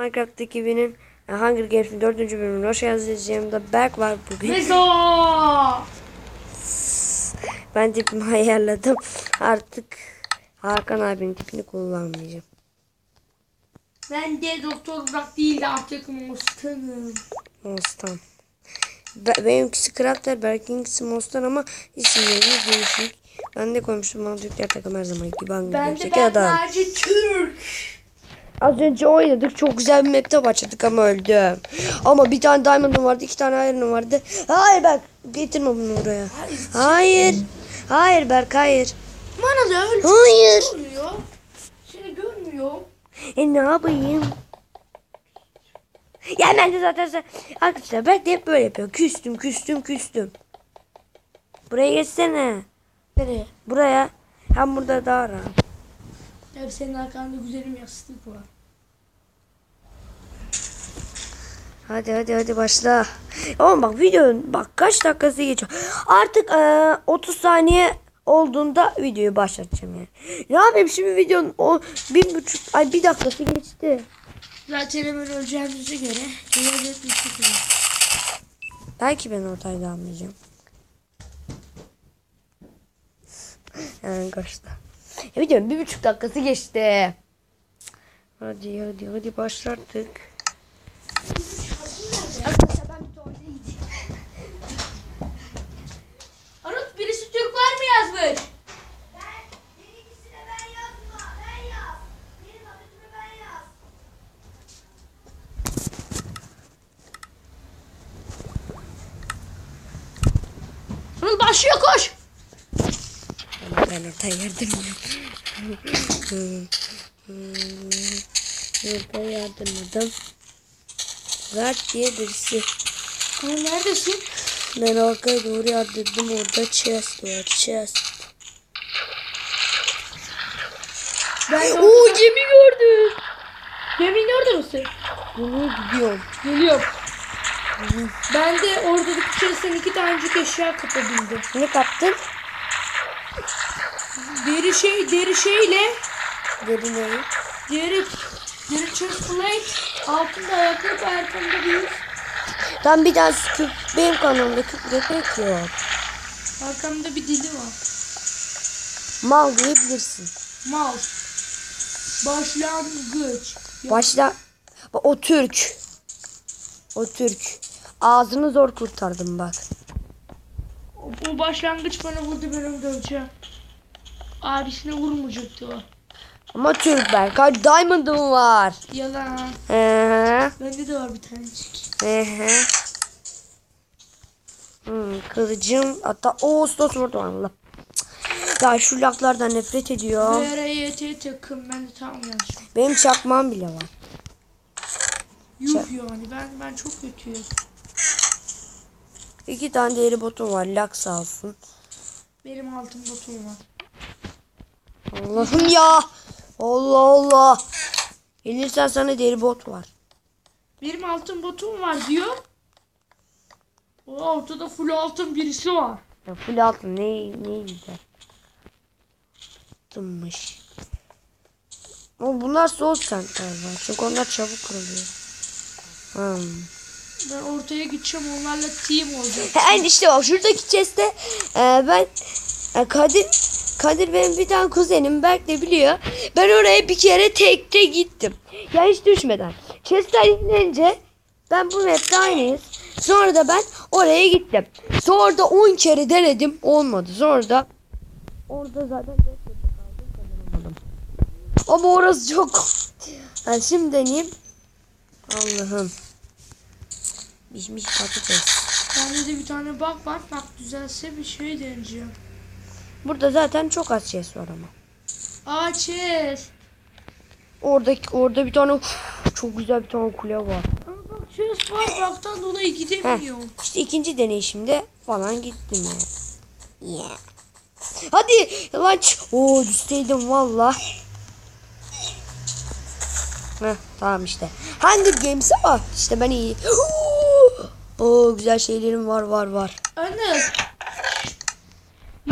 Minecraft ekibinin Hunger Games'in 4. bölümüne hoş geldiniz. Yanımda Berk var bugün. Meso! Ben tipimi ayarladım. Artık Hakan abinin tipini kullanmayacağım. Ben de Doktor Burak değil de artık Mustan'ım. Mostan. Be benimkisi Crafter, Berk'inkisi Mostan ama isimlerimiz değişik. Ben de koymuştum bana Türkler takım her zaman gibi Ben de ben sadece Türk. Az önce oynadık. Çok güzel bir map'te başladık ama öldüm. Ama bir tane diamond'ım vardı. iki tane iron'um vardı. Hayır Berk. Getirme bunu buraya. Hayır. Hayır Berk hayır. Bana da öyle Hayır. oluyor. Seni görmüyor. E ne yapayım? Ya ben de zaten sen... Arkadaşlar Berk de hep böyle yapıyor. Küstüm küstüm küstüm. Buraya geçsene. Nereye? Buraya. Hem burada daha rahat. Hep senin arkanda güzelim yastık var. Hadi hadi hadi başla. Ama bak videonun bak kaç dakikası geçiyor. Artık eee, 30 saniye olduğunda videoyu başlatacağım yani. Ne yapayım şimdi videonun o bir buçuk ay bir dakikası geçti. Zaten hemen öleceğimize göre cevap etmiştik. Belki ben ortayda almayacağım. Yani kaçtı. Ya videonun bir buçuk dakikası geçti. Hadi hadi hadi başlattık. Arkadaşlar ben bir tuvalete gideyim. Arut birisi Türk var mı yazmış? Benimkisine ben yazma. Ben yaz. Benim adımı ben yaz. Arut başlıyor koş. Ben ortaya yardım Ortaya yardımladım. Gart diye birisi. Ama neredesin? Ben arkaya doğru yardırdım. Orada chest var. Chest. Ben Oo gemi gördüm. Gemi nerede misin? Bunu gidiyorum. Geliyorum. Ben de orada içerisinden iki tanecik eşya kapabildim. Ne kaptın? Deri şey, deri şeyle Deri neyi? deri, deri chest plate, altında ayakkabı, arkamda bir Tam bir daha küp, benim kanalımda küp yemek yok. arkamda bir dili var. Mal diyebilirsin. Mal. Başlangıç. Başla. O Türk. O Türk. Ağzını zor kurtardım bak. O başlangıç bana vurdu ben onu döveceğim. Abisine vurmayacaktı o. Ama Türk ben. Kaç diamond'ım var. Yalan. Hı Bende de var bir tanecik. hı. hı. Hmm, kılıcım hatta o stos vurdu Allah. Ya şu laklardan nefret ediyorum. BRYT takım ben de tam yanlış. Benim çakmağım bile var. Yuh yani ben ben çok kötüyüm. İki tane deri botum var. Lak sağ olsun. Benim altın botum var. Allah'ım ya. Allah Allah. Gelirsen sana deri bot var. Benim altın botum var diyor. O ortada full altın birisi var. Ya full altın ne, ne güzel. Altınmış. Ama bunlar soğuk var. Çünkü onlar çabuk kırılıyor. Hmm. Ben ortaya gideceğim onlarla team olacak. Yani işte bak şuradaki chest'te e, ben e, Kadir Kadir benim bir tane kuzenim Berk de biliyor. Ben oraya bir kere tekte gittim. Ya hiç düşmeden. Chest'ler yenilince ben bu map'te aynıyız. Sonra da ben oraya gittim. Sonra da 10 kere denedim. Olmadı. Sonra da orada zaten 4 kaldım kazanamadım. Ama orası çok yani şimdi deneyeyim. Allah'ım. Pişmiş patates. Bende de bir tane bak var. Bak düzelse bir şey deneyeceğim. Burada zaten çok az chest var ama. Aa chest. Oradaki orada bir tane çok güzel bir tane kule var. Ama bak chest var. Baktan dolayı Heh, gidemiyorum. işte ikinci deneyişimde falan gittim yani. Yeah. Hadi lan Oo düşteydim valla. Heh, tamam işte. Hunger Games ama işte ben iyi. Oo güzel şeylerim var var var. Anne.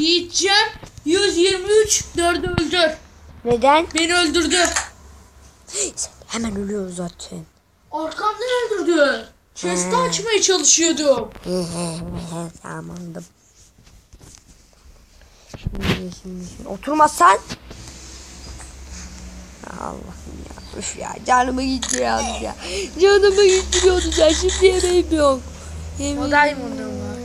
Yiğitcan 123 4'ü öldür. Neden? Beni öldürdü. Sen hemen ölüyor zaten. Arkamdan öldürdü. Chest'i açmaya çalışıyordum. Tamamdım. Şimdi, şimdi, şimdi. Oturmazsan. Allah'ım ya. Üf ya. Canımı gittiriyorsunuz ya. Canımı gittiriyorsunuz ya. Şimdi yemeğim yok. Yemeğim O Diamond'ın var.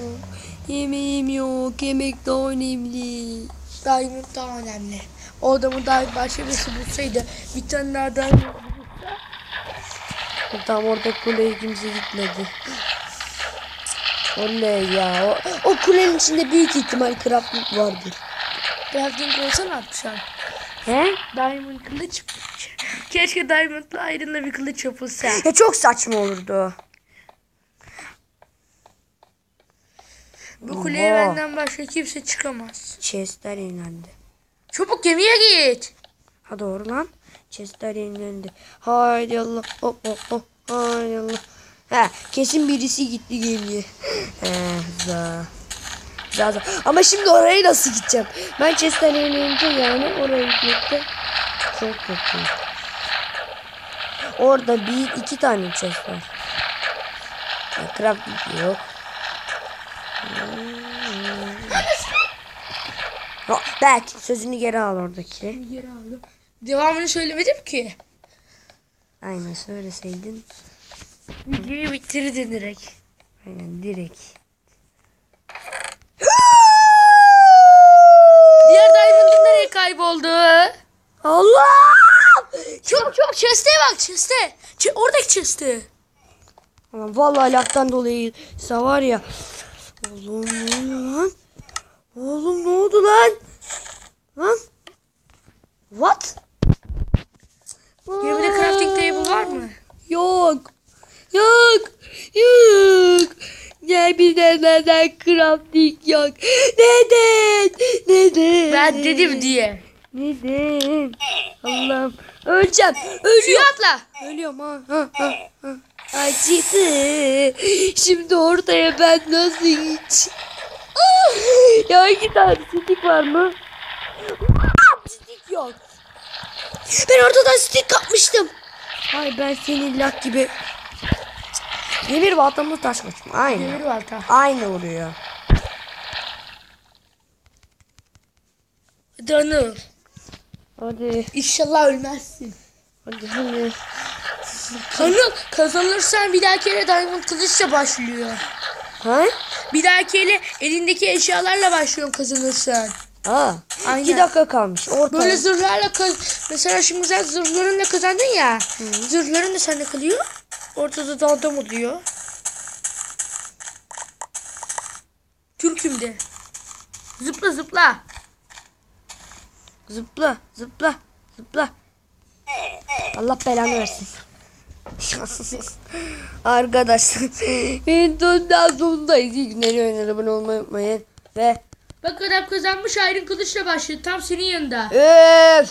Yemeğim yok. Yemek daha önemli. Diamond daha önemli. O adamı daha başka birisi bulsaydı bir tane daha Diamond Tam orada kuleye kimse gitmedi. O ne ya? O, o kulenin içinde büyük ihtimal crafting vardır. Crafting olsa ne yapacaksın? He? Diamond kılıç. Keşke Diamond'la Iron'la bir kılıç yapılsa. Ya çok saçma olurdu. Bu kuleye Oha. benden başka kimse çıkamaz. Chestler yenilendi. Çabuk gemiye git. Ha doğru lan. Chestler yenilendi. Haydi Allah. Hop hop hop. Haydi Allah. Ha kesin birisi gitti gemiye. He za. Za za. Ama şimdi oraya nasıl gideceğim? Ben chestler yenilince yani oraya gitmekte çok kötü. Orada bir iki tane chest var. Ya, crafting yok. Berk sözünü geri al oradaki. Geri aldım. Devamını söylemedim ki. Aynen söyleseydin. Videoyu bitirdin direkt. Aynen direkt. Diğer Diamond'ın nereye kayboldu? Allah! Çok çok chest'e bak chest'e. Ç- oradaki chest'e. Vallahi laftan dolayı var ya. Oğlum ne oluyor lan? Oğlum ne oldu lan? Lan? What? Gemide crafting table var mı? Yok. Yok. Yok. Ne bir de neden crafting yok? Neden? Neden? Ben dedim diye. Neden? Allah'ım. Öleceğim. Suya Ölüyorum. atla. Ölüyorum ha. ha, ha, ha. Acıdı. Şimdi ortaya ben nasıl hiç? Ya iki tane stik var mı? Stik yok. Ben ortadan stik kapmıştım. Ay ben senin lak gibi. Demir baltamı taş kaçma. Aynı. Demir balta. Aynı vuruyor. Danıl. Hadi. İnşallah ölmezsin. Hadi hadi. Kanıl kazanırsan bir dahaki ele Diamond kılıçla başlıyor. Ha? Bir dahaki ele elindeki eşyalarla başlıyorsun kazanırsan. Aa. Aynen. İki dakika kalmış. Orta. Böyle zırhlarla kaz... Mesela şimdi sen zırhlarınla kazandın ya. Zırhların da sende kalıyor. Ortada da adam oluyor. Türk'üm de. Zıpla zıpla. Zıpla, zıpla, zıpla. Allah belanı versin. Arkadaşlar, videonun sonundayız. İyi günler, iyi oyunlar, abone olmayı unutmayın. Ve Bak adam kazanmış Iron kılıçla başladı. Tam senin yanında. öf.